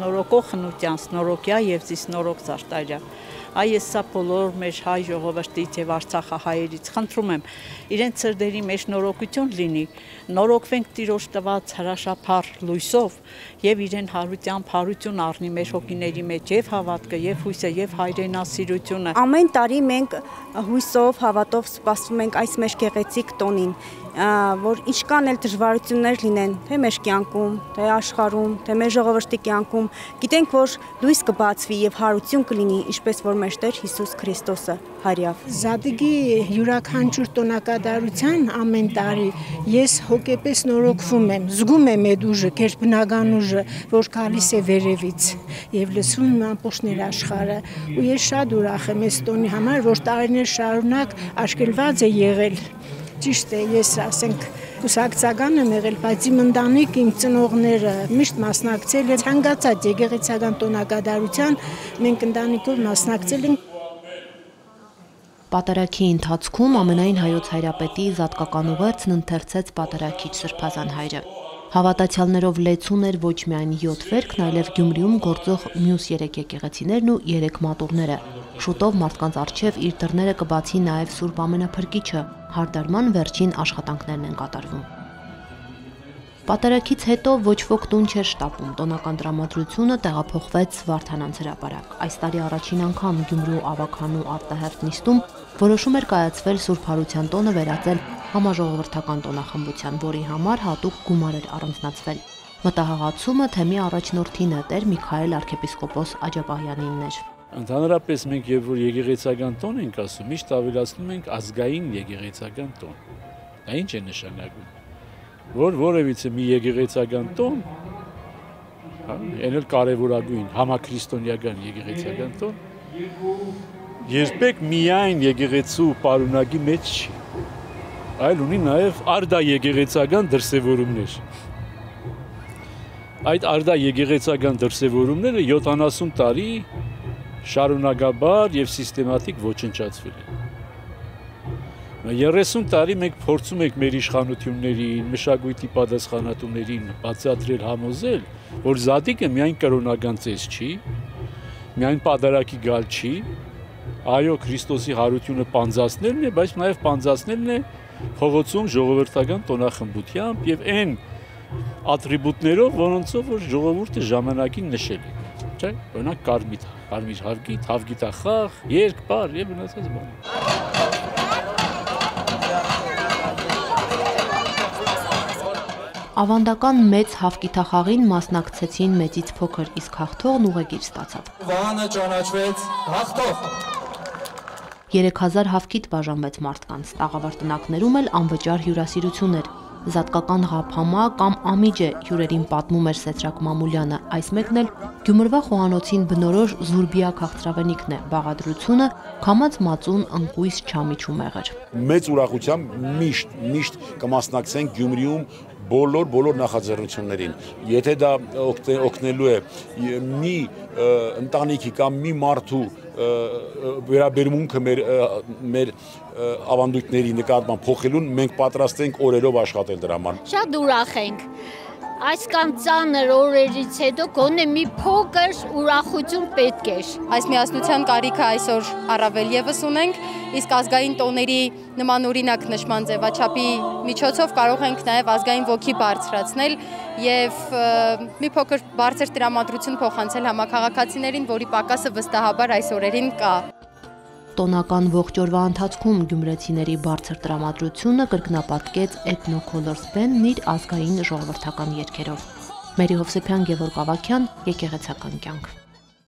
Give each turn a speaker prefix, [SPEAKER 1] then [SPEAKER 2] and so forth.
[SPEAKER 1] նորոգող խնությանց նորոգյա եւ զիս նորոգ զարտարյա այ ես սա բոլոր մեր հայ ժողովրդից եւ արցախահայերից խնդրում եմ իրենց սրդերի մեջ նորոգություն լինի նորոգվենք տիրոջ տված հրաշափառ լույսով եւ իրեն հարության հարություն առնի մեր հոգիների մեջ եւ հավատքը եւ հույսը եւ հայրենասիրությունը
[SPEAKER 2] ամեն տարի մենք հույսով հավատով սպասում ենք այս մեր գեղեցիկ տոնին որ ինչքան էլ դժվարություններ լինեն, թե մեր կյանքում, թե աշխարհում, թե մեր ժողովրդի կյանքում, գիտենք, որ լույս կբացվի եւ հարություն կլինի, ինչպես որ մեր Տեր Հիսուս Քրիստոսը հարյավ։
[SPEAKER 3] Զադիգի յուրաքանչյուր տոնակատարության ամեն տարի ես հոգեպես նորոգվում եմ, զգում եմ այդ ուժը, քեր բնական ուժը, որ գալիս է վերևից եւ լսում եմ ամբողջներ աշխարհը ու ես շատ ուրախ եմ այս տոնի համար, որ տարիներ շարունակ աշկելված է եղել Ճիշտ է, ես ասենք կուսակցական եմ եղել, բայց իմ ընտանիք, իմ ծնողները միշտ մասնակցել են հանգացած եկեղեցական տոնակատարության, մենք ընտանիքով մասնակցել ենք
[SPEAKER 4] Պատարակի ընթացքում ամենայն հայոց հայրապետի զատկական ուղերձն ընթերցեց պատարակիչ Սրբազան հայրը։ Հավատացյալներով լեցուն էր ոչ միայն 7 վերքն, այլև Գյումրիում գործող մյուս 3 եկեղեցիներն ու 3 մատուրները։ Շուտով մարդկանց արչև իր դռները կբացի նաև Սուրբ Ամենափրկիչը, հարդարման վերջին աշխատանքներն են կատարվում։ Պատարակից հետո ոչ ոք տուն չէր շտապում։ Տոնական դրամատրությունը տեղափոխվեց Վարդանանց հրապարակ։ Այս տարի առաջին անգամ Գյումրու ավականու արտահերտ նիստում որոշում էր կայացվել Սուրբ Հարության տոնը վերածել համաժողովրդական տոնախմբության, որի համար հատուկ գումար էր առանձնացվել։ Մտահղացումը թեմի առաջնորդին է Տեր Միքայել arczepiskopos Աջապահյանինն էր։
[SPEAKER 5] Ընդհանրապես մենք երբ որ եկեղեցական տոն ենք ասում, միշտ ավելացնում ենք ազգային եկեղեցական տոն։ Դա ինչ է նշանակում։ Որ որևիցե մի եկեղեցական տոն, հա, այն էլ կարևորագույն համաքրիստոնեական եկեղեցական տոն, երբեք միայն եկեղեցու պարունակի մեջ չի այլ ունի նաև արդա եկեղեցական դրսևորումներ։ Այդ արդա եկեղեցական դրսևորումները 70 տարի շարունակաբար եւ սիստեմատիկ ոչնչացվել են։ 30 տարի մենք փորձում ենք մեր իշխանություններին, մշակույթի պատասխանատուներին բացատրել համոզել, որ զատիկը միայն կրոնական ծես չի, միայն պատարակի գալ չի, այո Քրիստոսի հարությունը պանձացնելն է, բայց նաև պանձացնելն է փողոցում ժողովրդական տոնախմբությամբ եւ այն ատրիբուտներով, որոնցով որ ժողովուրդը ժամանակին նշել է։ Չէ՞, օրինակ կարմիր, կարմիր հարգիտ, հավգիտախաղ, երկ, բար եւ մնացած բաներ։
[SPEAKER 4] Ավանդական մեծ հավկիթախաղին մասնակցեցին մեծից փոքր, իսկ հաղթողն ուղեգիր ստացավ։
[SPEAKER 6] Վահանը ճանաչվեց հաղթող։
[SPEAKER 4] 3000 հավքիթ բաժանվեց մարդկանց, տաղավար տնակներում էլ անվճար հյուրասիրություններ։ Զատկական ղափամա կամ ամիջը հյուրերին պատմում էր Սետրակ Մամուլյանը, այս մեկն էլ Գյումրվա խոհանոցին բնորոշ Զուրբիա քաղցրավենիքն է, բաղադրությունը քամած մածուն ընկույս չամիչում եղեր։
[SPEAKER 7] Մեծ ուրախությամբ միշտ միշտ կմասնակցենք Գյումրիում բոլոր բոլոր նախաձեռնություններին։ Եթե դա օգնելու է մի ընտանիքի կամ մի մարդու վերաբերմունքը մեր մեր ավանդույթների նկատմամբ փոխելուն մենք պատրաստ ենք օրերով աշխատել դրա համար։
[SPEAKER 8] Շատ ուրախ ենք այսքան ծանր օրերից հետո գոնե մի փոքր ուրախություն պետք էր։
[SPEAKER 9] Այս միասնության կարիքը այսօր առավել եւս ունենք, իսկ ազգային տոների նման օրինակ նշման ձևաչափի միջոցով կարող ենք նաև ազգային ոգի բարձրացնել եւ մի փոքր բարձր տրամադրություն փոխանցել համակարգացիներին, որի պակասը վստահաբար այս օրերին կա
[SPEAKER 4] տոնական ողջ օրվա ընթացքում գյումրեցիների բարձր տրամադրությունը կրկնապատկեց Ethnocolors Band-ն իր ազգային ժողովրդական երգերով։ Մերի Հովսեփյան, Գևորգ Ավակյան, Եկեղեցական կյանք։